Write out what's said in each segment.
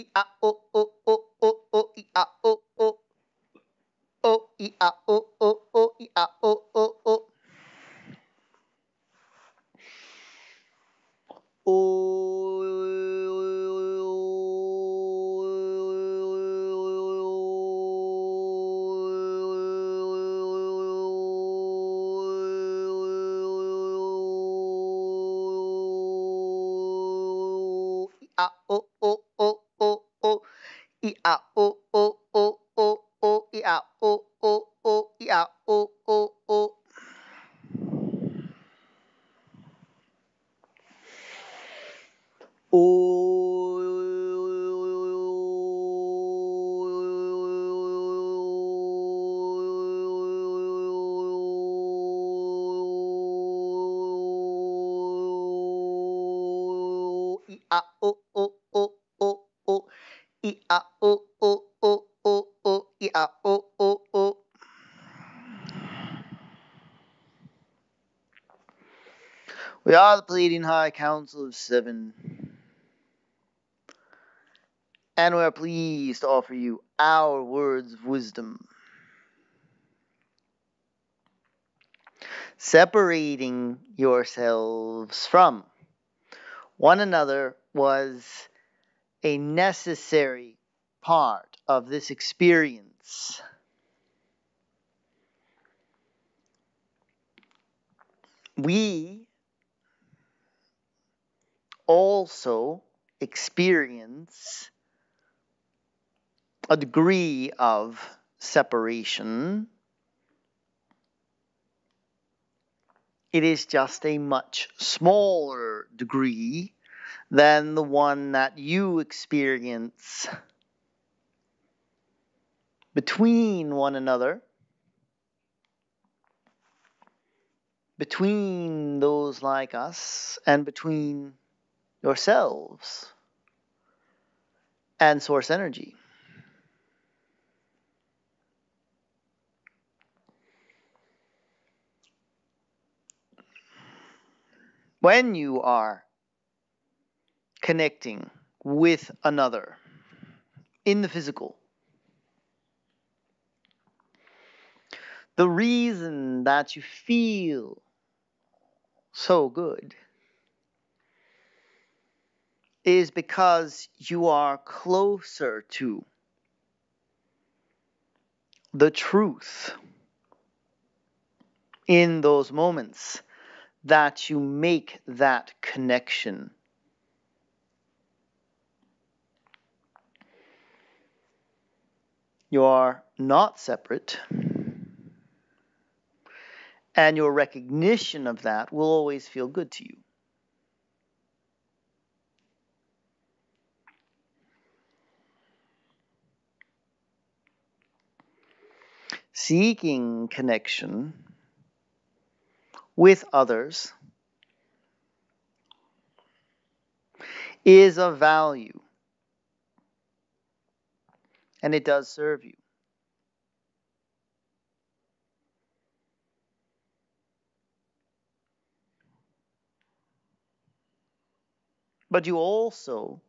i a o o o o o i a o o. O i a o o o i a o o o i a o o o o o i a o o o i a o o o i a o o o o o i a o o o We are the Pleiadian High Council of Seven. And we are pleased to offer you our words of wisdom. Separating yourselves from one another was a necessary part of this experience. We also experience a degree of separation. It is just a much smaller degree than the one that you experience between one another, between those like us, and between yourselves and source energy. When you are connecting with another in the physical, the reason that you feel so good is because you are closer to the truth in those moments that you make that connection. You are not separate, and your recognition of that will always feel good to you. Seeking connection with others is of value and it does serve you. But you also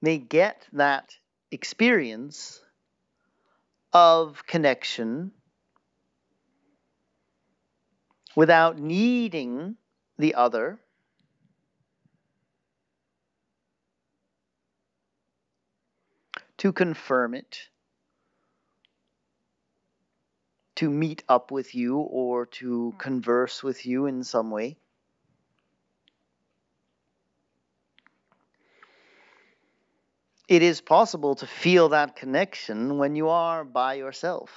may get that experience of connection without needing the other. To confirm it, to meet up with you, or to mm. converse with you in some way. It is possible to feel that connection when you are by yourself.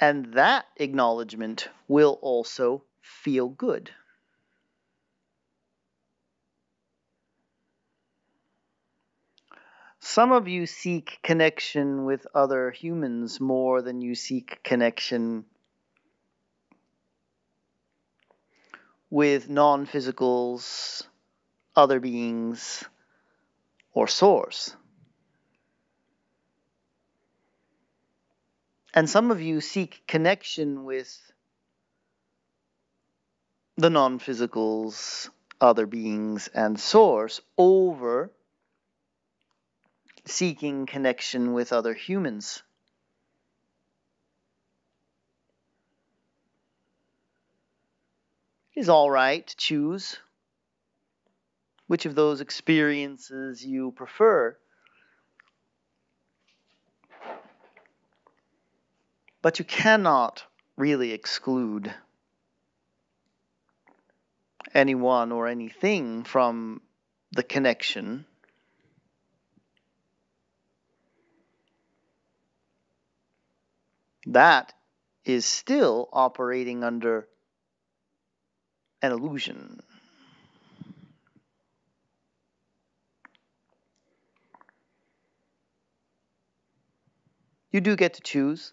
And that acknowledgement will also feel good. Some of you seek connection with other humans more than you seek connection with non physicals, other beings, or source. And some of you seek connection with the non physicals other beings and source over seeking connection with other humans. It is all right to choose which of those experiences you prefer. But you cannot really exclude anyone or anything from the connection. That is still operating under an illusion. You do get to choose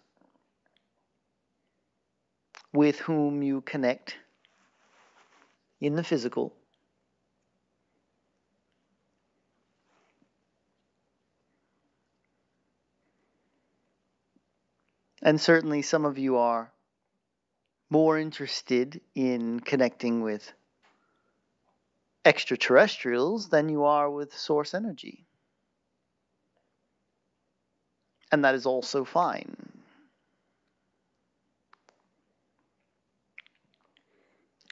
with whom you connect in the physical. And certainly some of you are more interested in connecting with extraterrestrials than you are with source energy. And that is also fine.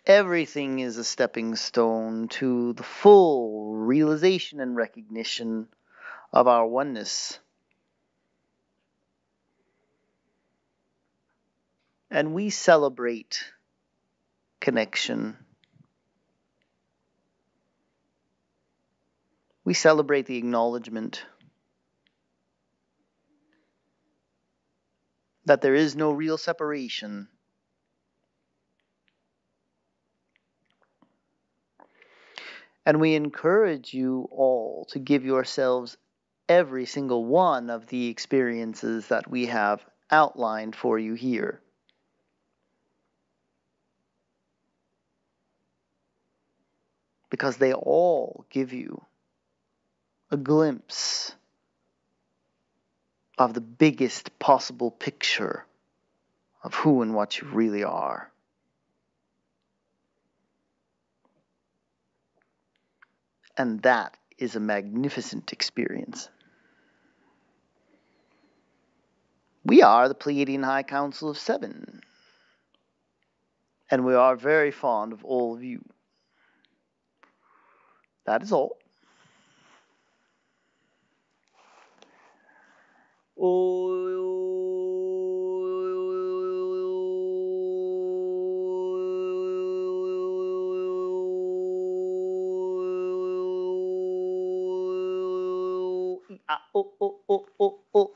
Everything is a stepping stone to the full realization and recognition of our oneness. And we celebrate connection. We celebrate the acknowledgement that there is no real separation. And we encourage you all to give yourselves every single one of the experiences that we have outlined for you here. Because they all give you a glimpse of the biggest possible picture of who and what you really are. And that is a magnificent experience. We are the Pleiadian High Council of Seven, and we are very fond of all of you. That is all. 아, 오, 오, 오, 오, 오.